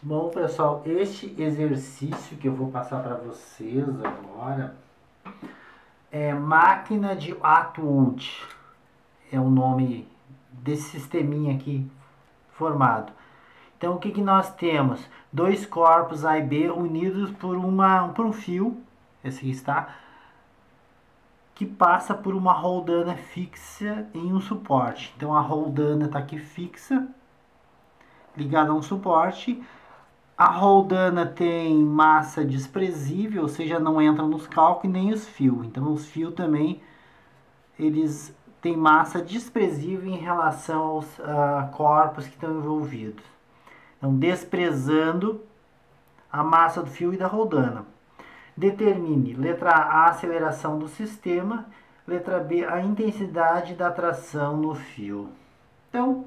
Bom, pessoal, este exercício que eu vou passar para vocês agora é máquina de Atwood. É o nome desse sisteminha aqui formado. Então, o que, que nós temos? Dois corpos A e B unidos por, uma, por um fio, esse aqui está, que passa por uma roldana fixa em um suporte. Então, a roldana está aqui fixa, ligada a um suporte, a roldana tem massa desprezível, ou seja, não entra nos cálculos nem os fios. Então os fios também eles têm massa desprezível em relação aos uh, corpos que estão envolvidos. Então desprezando a massa do fio e da roldana. Determine, letra A, a aceleração do sistema, letra B, a intensidade da tração no fio. Então,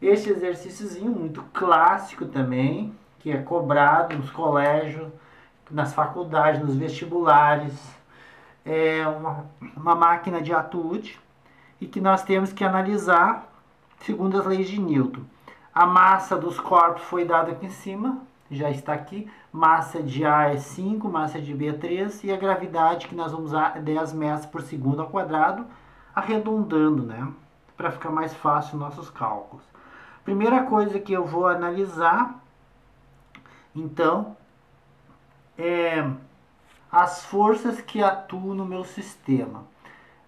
este exercíciozinho muito clássico também, que é cobrado nos colégios, nas faculdades, nos vestibulares. É uma, uma máquina de atude e que nós temos que analisar segundo as leis de Newton. A massa dos corpos foi dada aqui em cima, já está aqui. Massa de A é 5, massa de B é 3 e a gravidade que nós vamos usar é 10 metros por segundo ao quadrado, arredondando, né? Para ficar mais fácil nossos cálculos. Primeira coisa que eu vou analisar então, é, as forças que atuam no meu sistema.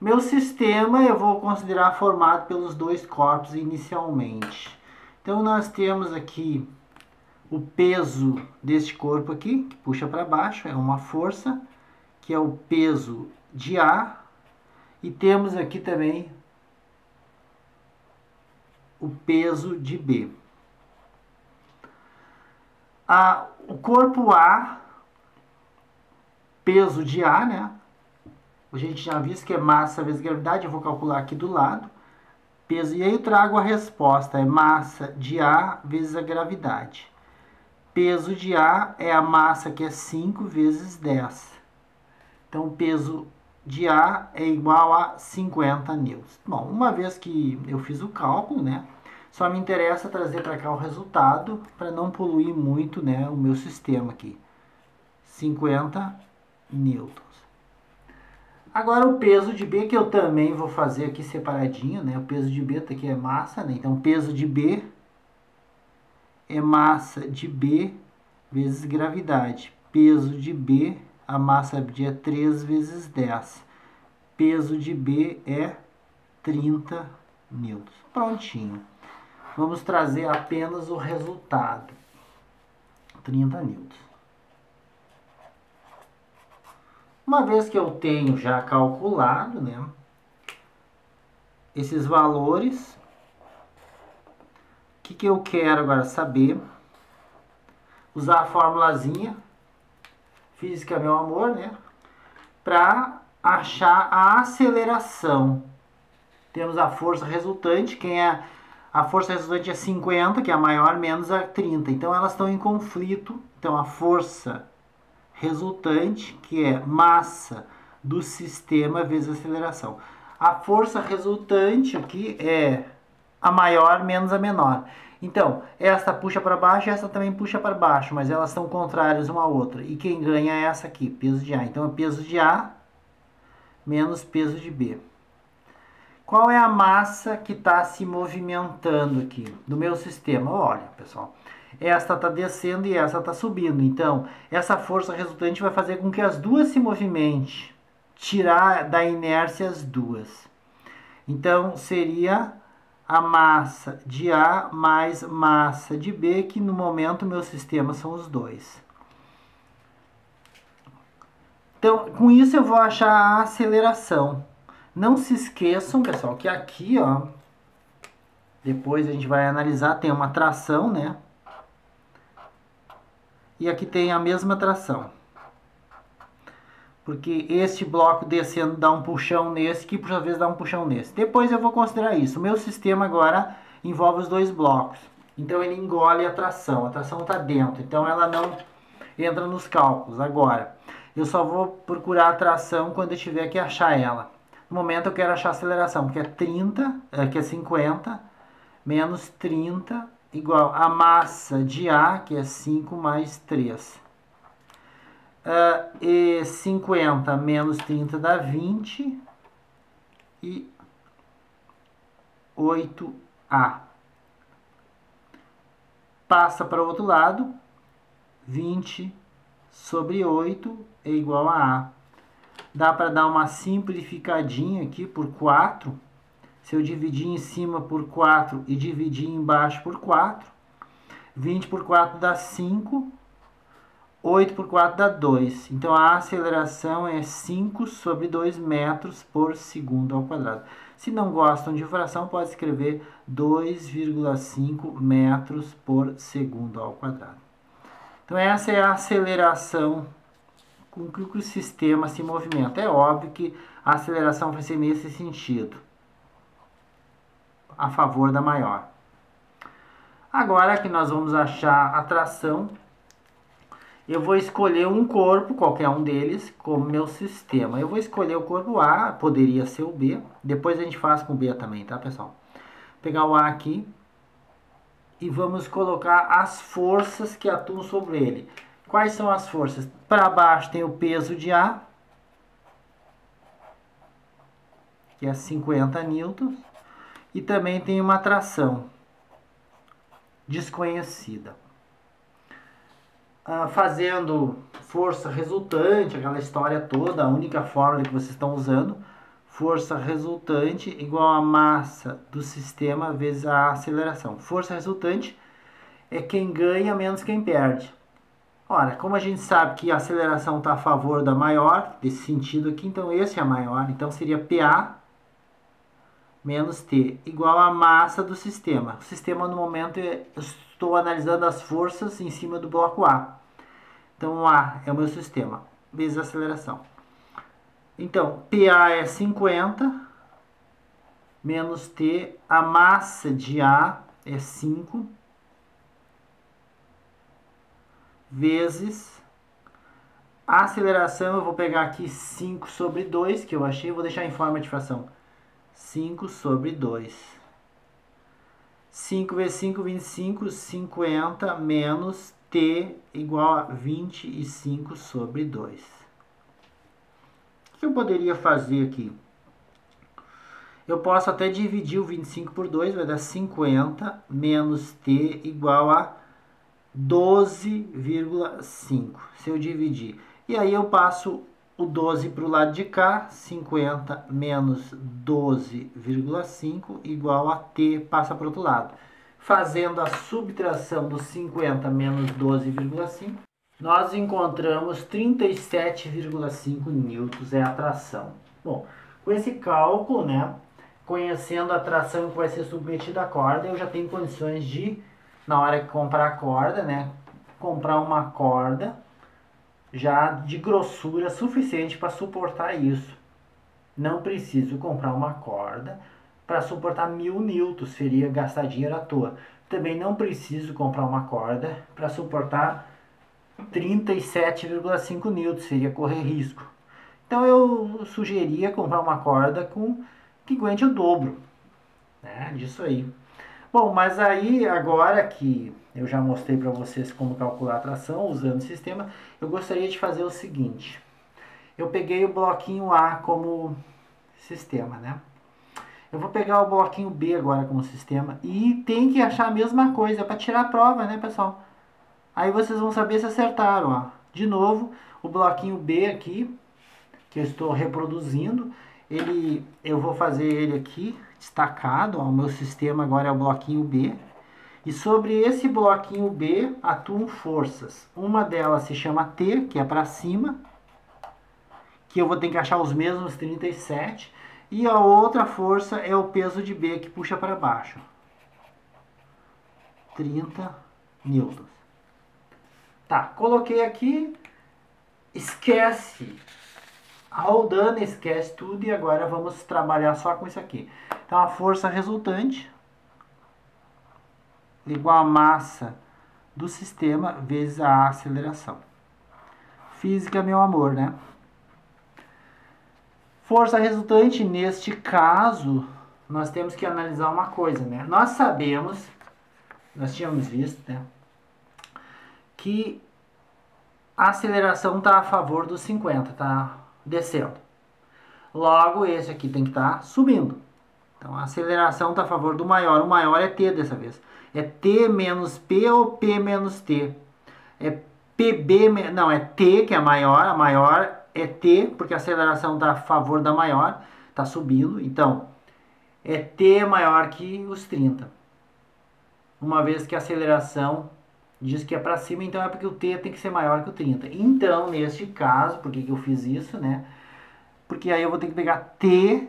Meu sistema eu vou considerar formado pelos dois corpos inicialmente. Então, nós temos aqui o peso deste corpo aqui, que puxa para baixo, é uma força, que é o peso de A. E temos aqui também o peso de B o corpo A, peso de A, né? A gente já viu que é massa vezes gravidade, eu vou calcular aqui do lado. Peso, e aí eu trago a resposta, é massa de A vezes a gravidade. Peso de A é a massa que é 5 vezes 10. Então, peso de A é igual a 50 newtons. Bom, uma vez que eu fiz o cálculo, né? Só me interessa trazer para cá o resultado para não poluir muito né, o meu sistema aqui. 50 newtons. Agora o peso de B, que eu também vou fazer aqui separadinho, né? O peso de B tá aqui é massa, né? Então, peso de B é massa de B vezes gravidade. Peso de B, a massa de é 3 vezes 10. Peso de B é 30 newtons. Prontinho. Vamos trazer apenas o resultado. 30 newtons. Uma vez que eu tenho já calculado, né, esses valores, o que, que eu quero agora saber? Usar a formulazinha, física meu amor, né, para achar a aceleração. Temos a força resultante, quem é a força resultante é 50, que é a maior, menos a 30. Então elas estão em conflito. Então a força resultante, que é massa do sistema vezes aceleração. A força resultante aqui é a maior menos a menor. Então, esta puxa para baixo e essa também puxa para baixo, mas elas são contrárias uma à outra. E quem ganha é essa aqui, peso de A. Então, é peso de A menos peso de B. Qual é a massa que está se movimentando aqui do meu sistema? Olha, pessoal, esta está descendo e essa está subindo. Então, essa força resultante vai fazer com que as duas se movimentem, tirar da inércia as duas. Então, seria a massa de A mais massa de B, que no momento meu sistema são os dois. Então, com isso eu vou achar a aceleração. Não se esqueçam, pessoal, que aqui, ó, depois a gente vai analisar, tem uma tração, né? E aqui tem a mesma tração. Porque este bloco descendo dá um puxão nesse, que por sua vez dá um puxão nesse. Depois eu vou considerar isso. O meu sistema agora envolve os dois blocos. Então ele engole a tração. A tração está dentro, então ela não entra nos cálculos. Agora, eu só vou procurar a tração quando eu tiver que achar ela. No momento eu quero achar a aceleração, que é 30, é, que é 50, menos 30 igual a massa de A, que é 5 mais 3. Uh, e 50 menos 30 dá 20 e 8A. Passa para o outro lado, 20 sobre 8 é igual a A. Dá para dar uma simplificadinha aqui por 4. Se eu dividir em cima por 4 e dividir embaixo por 4, 20 por 4 dá 5 8 por 4 dá 2. Então a aceleração é 5 sobre 2 metros por segundo ao quadrado. Se não gostam de fração, pode escrever 2,5 metros por segundo ao quadrado. Então essa é a aceleração com que o sistema se movimenta. É óbvio que a aceleração vai ser nesse sentido, a favor da maior. Agora que nós vamos achar a tração, eu vou escolher um corpo, qualquer um deles, como meu sistema. Eu vou escolher o corpo A, poderia ser o B. Depois a gente faz com o B também, tá, pessoal? Vou pegar o A aqui e vamos colocar as forças que atuam sobre ele. Quais são as forças? Para baixo tem o peso de A, que é 50 newtons, e também tem uma tração desconhecida ah, fazendo força resultante, aquela história toda, a única fórmula que vocês estão usando, força resultante igual a massa do sistema vezes a aceleração. Força resultante é quem ganha menos quem perde. Ora, como a gente sabe que a aceleração está a favor da maior, desse sentido aqui, então esse é a maior, então seria PA menos T, igual a massa do sistema. O sistema no momento é estou analisando as forças em cima do bloco A. Então, A é o meu sistema, vezes a aceleração. Então, PA é 50, menos T, a massa de A é 5, vezes a aceleração, eu vou pegar aqui 5 sobre 2, que eu achei, vou deixar em forma de fração. 5 sobre 2. 5 vezes 5, 25, 50 menos t igual a 25 sobre 2. O que eu poderia fazer aqui? Eu posso até dividir o 25 por 2, vai dar 50 menos t igual a 12,5. Se eu dividir. E aí eu passo o 12 para o lado de cá, 50 menos 12,5 igual a t, passa para o outro lado. Fazendo a subtração dos 50 menos 12,5, nós encontramos 37,5 newtons é a tração. Bom, com esse cálculo, né, conhecendo a tração que vai ser submetida à corda, eu já tenho condições de, na hora que comprar a corda, né, comprar uma corda já de grossura suficiente para suportar isso. Não preciso comprar uma corda para suportar mil newtons, seria gastar dinheiro à toa. Também não preciso comprar uma corda para suportar 37,5 newtons, seria correr risco. Então eu sugeria comprar uma corda com que aguente o dobro né, disso aí. Bom, mas aí agora que eu já mostrei para vocês como calcular a tração usando o sistema. Eu gostaria de fazer o seguinte. Eu peguei o bloquinho A como sistema, né? Eu vou pegar o bloquinho B agora como sistema e tem que achar a mesma coisa para tirar a prova, né, pessoal? Aí vocês vão saber se acertaram, ó. De novo, o bloquinho B aqui, que eu estou reproduzindo, ele, eu vou fazer ele aqui destacado, ó, o meu sistema agora é o bloquinho B. E sobre esse bloquinho B atuam forças. Uma delas se chama T, que é para cima, que eu vou ter que achar os mesmos 37. E a outra força é o peso de B, que puxa para baixo. 30 newtons. Tá, coloquei aqui. Esquece. Rodando, esquece tudo. E agora vamos trabalhar só com isso aqui. Então, a força resultante igual a massa do sistema vezes a aceleração. Física, meu amor, né? Força resultante, neste caso, nós temos que analisar uma coisa, né? Nós sabemos nós tínhamos visto, né? Que a aceleração está a favor dos 50, está descendo. Logo, esse aqui tem que estar tá subindo. Então, a aceleração está a favor do maior. O maior é T dessa vez. É T menos P ou P menos T? É PB, não, é T que é maior. A maior é T, porque a aceleração está a favor da maior. Está subindo. Então, é T maior que os 30. Uma vez que a aceleração diz que é para cima, então é porque o T tem que ser maior que o 30. Então, neste caso, por que, que eu fiz isso, né? Porque aí eu vou ter que pegar T,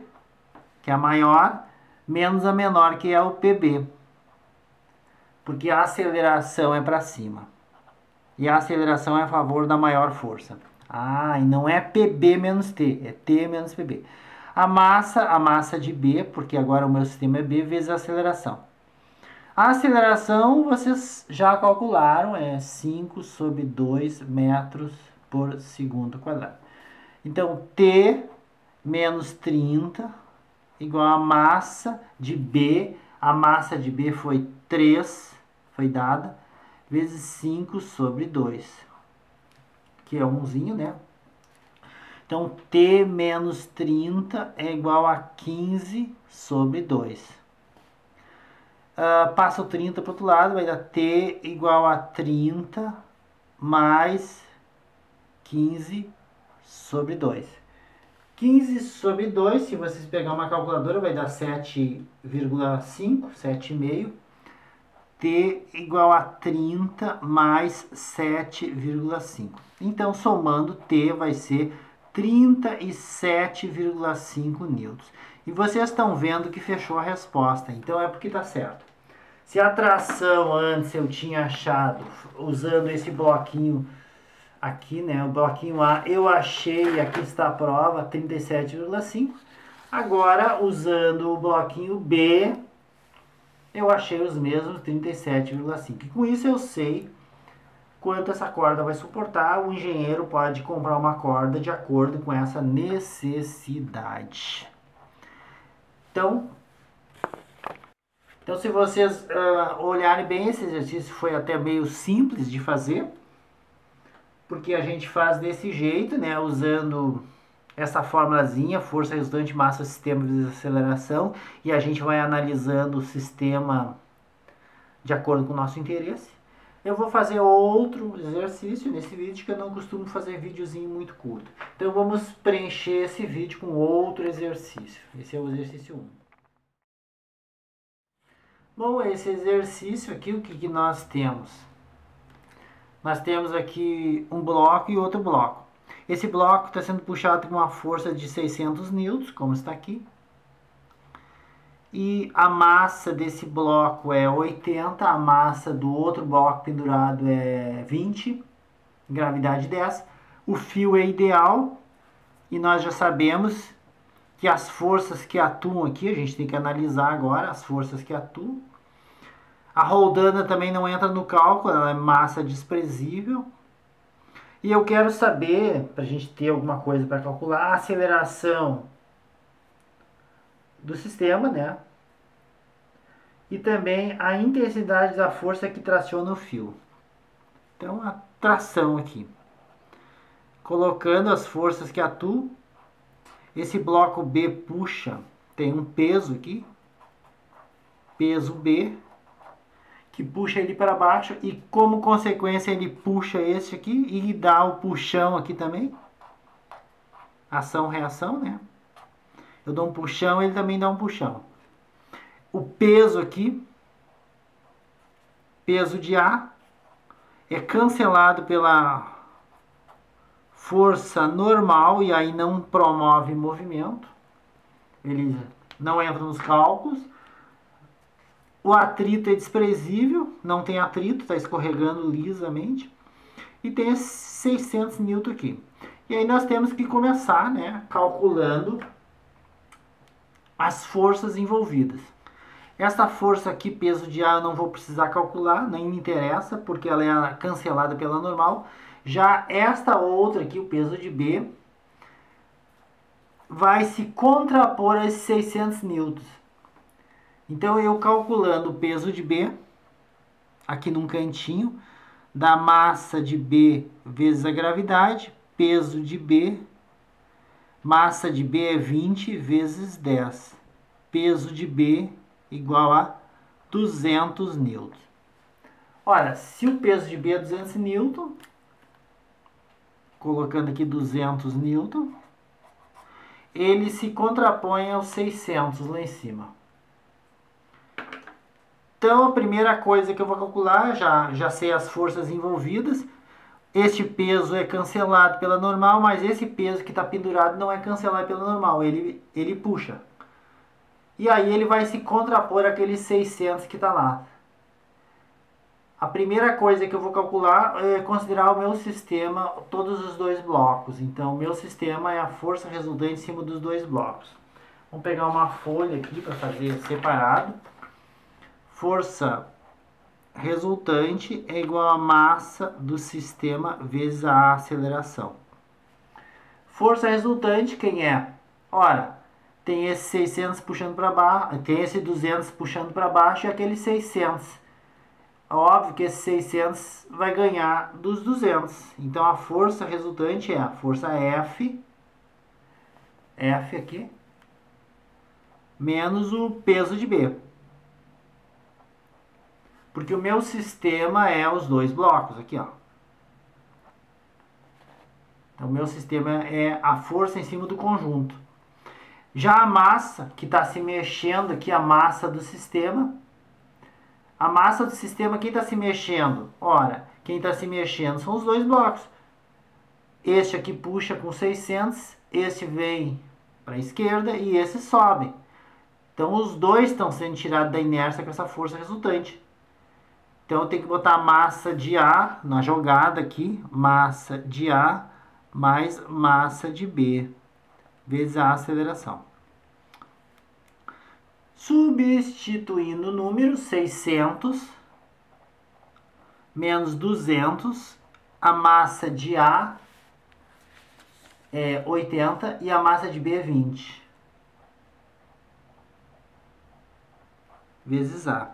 que é a maior, menos a menor, que é o PB. Porque a aceleração é para cima. E a aceleração é a favor da maior força. Ah, e não é PB menos T, é T menos PB. A massa, a massa de B, porque agora o meu sistema é B, vezes a aceleração. A aceleração vocês já calcularam, é 5 sobre 2 metros por segundo quadrado. Então, T menos 30 igual a massa de B. A massa de B foi 3, foi dada, vezes 5 sobre 2, que é umzinho, né? Então, T menos 30 é igual a 15 sobre 2. Uh, passa o 30 para o outro lado, vai dar T igual a 30 mais 15 sobre 2. 15 sobre 2, se vocês pegar uma calculadora, vai dar 7,5, 7,5. T igual a 30 mais 7,5. Então, somando, T vai ser 37,5 newtons. E vocês estão vendo que fechou a resposta, então é porque está certo. Se a tração antes eu tinha achado, usando esse bloquinho aqui, né, o bloquinho A, eu achei, aqui está a prova, 37,5. Agora, usando o bloquinho B, eu achei os mesmos 37,5. E com isso eu sei quanto essa corda vai suportar. O engenheiro pode comprar uma corda de acordo com essa necessidade. Então, então se vocês uh, olharem bem, esse exercício foi até meio simples de fazer, porque a gente faz desse jeito, né, usando essa formulazinha, força resultante, massa, sistema, vezes aceleração, e a gente vai analisando o sistema de acordo com o nosso interesse. Eu vou fazer outro exercício nesse vídeo, que eu não costumo fazer videozinho muito curto. Então vamos preencher esse vídeo com outro exercício. Esse é o exercício 1. Bom, esse exercício aqui, o que, que nós temos? Nós temos aqui um bloco e outro bloco. Esse bloco está sendo puxado com uma força de 600 newtons, como está aqui e a massa desse bloco é 80, a massa do outro bloco pendurado é 20, gravidade 10. O fio é ideal e nós já sabemos que as forças que atuam aqui, a gente tem que analisar agora as forças que atuam. A roldana também não entra no cálculo, ela é massa desprezível. E eu quero saber, para a gente ter alguma coisa para calcular, a aceleração do sistema, né? E também a intensidade da força que traciona o fio. Então, a tração aqui. Colocando as forças que atuam, esse bloco B puxa, tem um peso aqui, peso B, que puxa ele para baixo e como consequência ele puxa esse aqui e dá o puxão aqui também. Ação-reação, né? Eu dou um puxão, ele também dá um puxão. O peso aqui, peso de A, é cancelado pela força normal e aí não promove movimento. Ele não entra nos cálculos. O atrito é desprezível, não tem atrito, está escorregando lisamente. E tem 600 Newton aqui. E aí nós temos que começar né, calculando as forças envolvidas. Esta força aqui, peso de A, eu não vou precisar calcular, nem me interessa, porque ela é cancelada pela normal. Já esta outra aqui, o peso de B, vai se contrapor a esses 600 newtons. Então, eu calculando o peso de B, aqui num cantinho, da massa de B vezes a gravidade, peso de B, massa de B é 20 vezes 10. Peso de B igual a 200 newtons. Ora, se o peso de B é 200 newtons, colocando aqui 200 newtons, ele se contrapõe aos 600 lá em cima. Então, a primeira coisa que eu vou calcular, já, já sei as forças envolvidas. Este peso é cancelado pela normal, mas esse peso que está pendurado não é cancelado pela normal, ele, ele puxa. E aí ele vai se contrapor àqueles 600 que está lá. A primeira coisa que eu vou calcular é considerar o meu sistema, todos os dois blocos. Então, o meu sistema é a força resultante em cima dos dois blocos. Vamos pegar uma folha aqui para fazer separado força resultante é igual a massa do sistema vezes a aceleração. Força resultante, quem é? Ora, tem esse 600 puxando para baixo, tem esse 200 puxando para baixo e aquele 600. Óbvio que esse 600 vai ganhar dos 200. Então a força resultante é a força F, F aqui, menos o peso de B. Porque o meu sistema é os dois blocos aqui, ó. Então, o meu sistema é a força em cima do conjunto. Já a massa, que está se mexendo aqui, a massa do sistema. A massa do sistema, quem está se mexendo? Ora, quem está se mexendo são os dois blocos. Este aqui puxa com 600, este vem para a esquerda e esse sobe. Então, os dois estão sendo tirados da inércia com essa força resultante. Então eu tenho que botar massa de A na jogada aqui, massa de A mais massa de B, vezes a aceleração. Substituindo o número 600 menos 200, a massa de A é 80 e a massa de B é 20. Vezes A.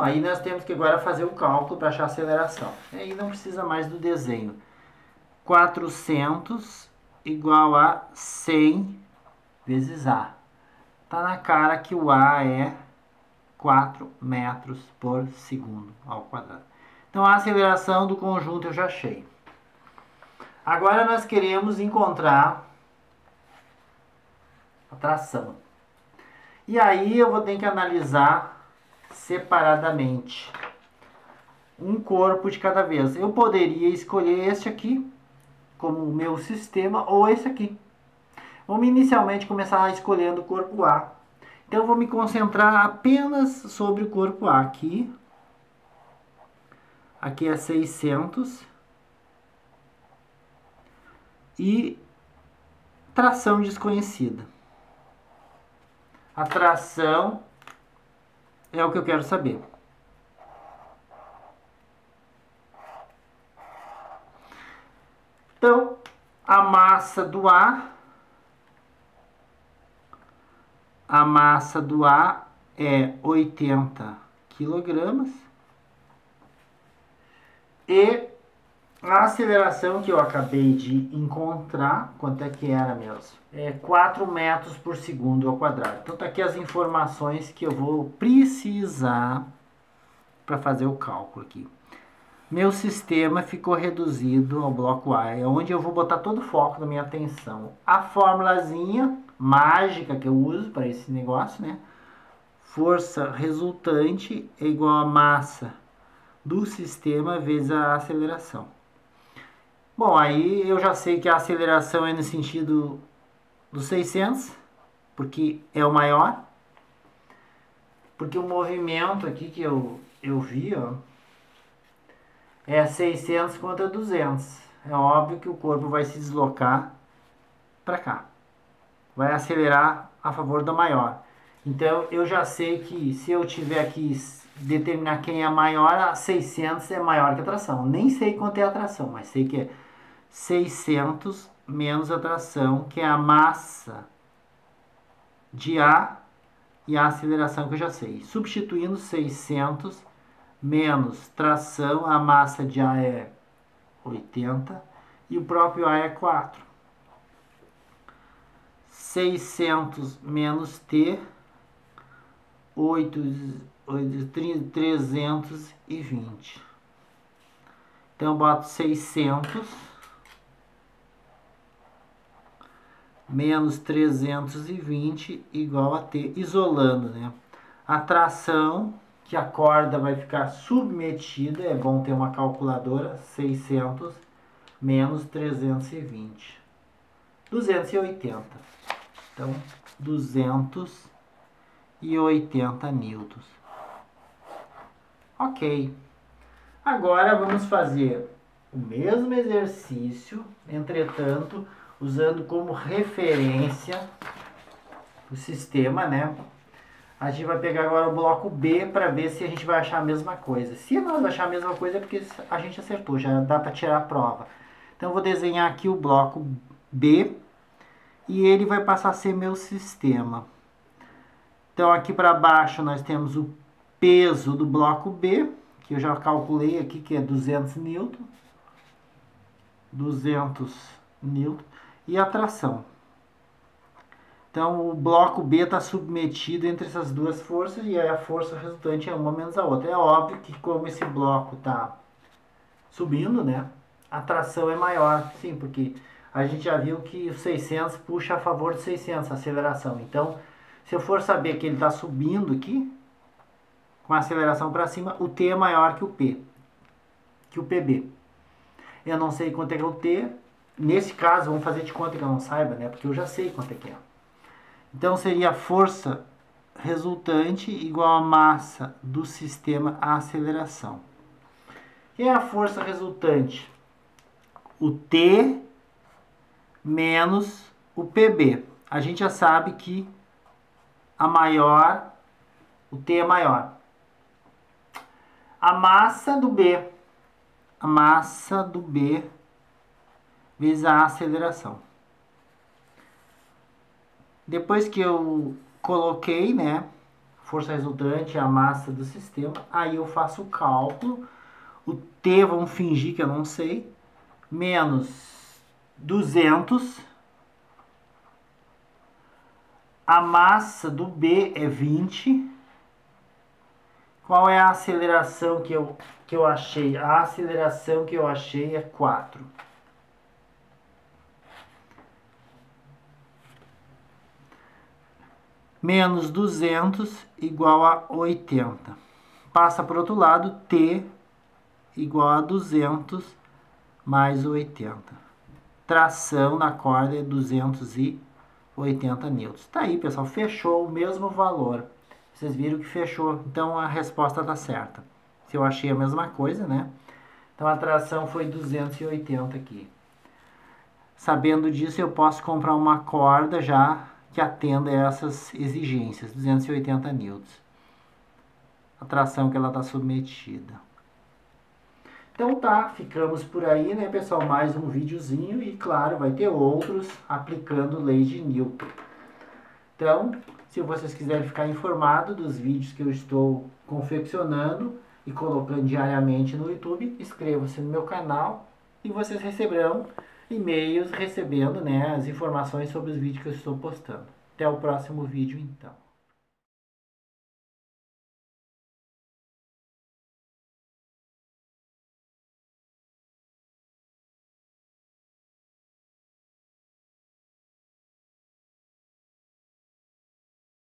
Aí nós temos que agora fazer o cálculo para achar a aceleração. Aí não precisa mais do desenho. 400 igual a 100 vezes A. Tá na cara que o A é 4 metros por segundo ao quadrado. Então a aceleração do conjunto eu já achei. Agora nós queremos encontrar a tração. E aí eu vou ter que analisar separadamente. Um corpo de cada vez. Eu poderia escolher este aqui como meu sistema ou esse aqui. Vamos inicialmente começar escolhendo o corpo A. Então vou me concentrar apenas sobre o corpo A aqui. Aqui é 600. E tração desconhecida. A tração é o que eu quero saber. Então, a massa do A, a massa do A é 80 quilogramas e a aceleração que eu acabei de encontrar, quanto é que era mesmo? É 4 metros por segundo ao quadrado. Então tá aqui as informações que eu vou precisar para fazer o cálculo aqui. Meu sistema ficou reduzido ao bloco A, é onde eu vou botar todo o foco da minha atenção. A formulazinha mágica que eu uso para esse negócio, né? Força resultante é igual a massa do sistema vezes a aceleração. Bom, aí eu já sei que a aceleração é no sentido dos 600, porque é o maior. Porque o movimento aqui que eu, eu vi, ó, é 600 contra 200. É óbvio que o corpo vai se deslocar para cá. Vai acelerar a favor do maior. Então, eu já sei que se eu tiver que determinar quem é maior, a 600 é maior que a tração. Nem sei quanto é a tração, mas sei que é 600 menos a tração, que é a massa de A e a aceleração que eu já sei. Substituindo 600 menos tração, a massa de A é 80 e o próprio A é 4. 600 menos T, 8, 8, 320. Então, eu boto 600 menos 320 igual a T, isolando, né? A tração, que a corda vai ficar submetida, é bom ter uma calculadora, 600 menos 320. 280. Então, 280 newtons. Ok. Agora vamos fazer o mesmo exercício, entretanto, usando como referência o sistema, né? A gente vai pegar agora o bloco B para ver se a gente vai achar a mesma coisa. Se nós achar a mesma coisa é porque a gente acertou, já dá para tirar a prova. Então eu vou desenhar aqui o bloco B e ele vai passar a ser meu sistema. Então aqui para baixo nós temos o peso do bloco B, que eu já calculei aqui que é 200 newton. 200 newton e a tração. Então o bloco B está submetido entre essas duas forças e a força resultante é uma menos a outra. É óbvio que como esse bloco está subindo, né, a tração é maior, sim, porque a gente já viu que o 600 puxa a favor de 600, a aceleração. Então, se eu for saber que ele está subindo aqui, com a aceleração para cima, o T é maior que o P, que o PB. Eu não sei quanto é que é o T, Nesse caso, vamos fazer de conta que eu não saiba, né? Porque eu já sei quanto é que é. Então, seria a força resultante igual a massa do sistema a aceleração. É a força resultante? O T menos o PB. A gente já sabe que a maior, o T é maior. A massa do B, a massa do B vezes a aceleração. Depois que eu coloquei, né, força resultante, a massa do sistema, aí eu faço o cálculo, o T, vamos fingir que eu não sei, menos 200, a massa do B é 20, qual é a aceleração que eu, que eu achei? A aceleração que eu achei é 4. Menos 200 igual a 80. Passa para o outro lado, T igual a 200 mais 80. Tração na corda é 280 newtons. Tá aí, pessoal, fechou o mesmo valor. Vocês viram que fechou, então a resposta está certa. Se eu achei a mesma coisa, né? Então a tração foi 280 aqui. Sabendo disso, eu posso comprar uma corda já que atenda a essas exigências, 280 newtons. A tração que ela está submetida. Então tá, ficamos por aí, né, pessoal? Mais um videozinho e, claro, vai ter outros aplicando lei de Newton. Então, se vocês quiserem ficar informado dos vídeos que eu estou confeccionando e colocando diariamente no YouTube, inscreva-se no meu canal e vocês receberão e-mails recebendo né, as informações sobre os vídeos que eu estou postando. Até o próximo vídeo então.